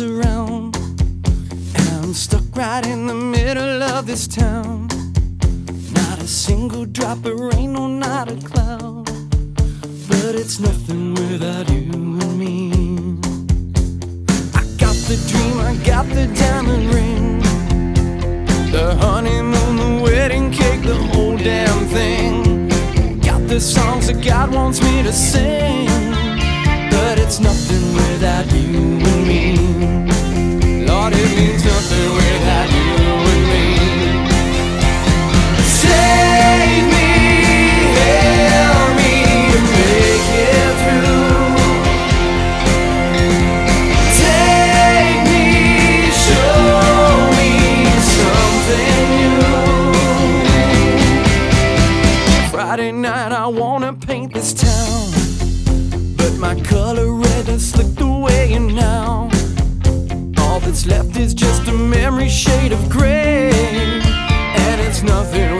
around. And I'm stuck right in the middle of this town. Not a single drop of rain, no, not a cloud. But it's nothing without you and me. I got the dream, I got the diamond ring. The honeymoon, the wedding cake, the whole damn thing. Got the songs that God wants me to sing. But it's nothing without you. Friday night I wanna paint this town. But my color red has slipped away and now All that's left is just a memory shade of gray. And it's nothing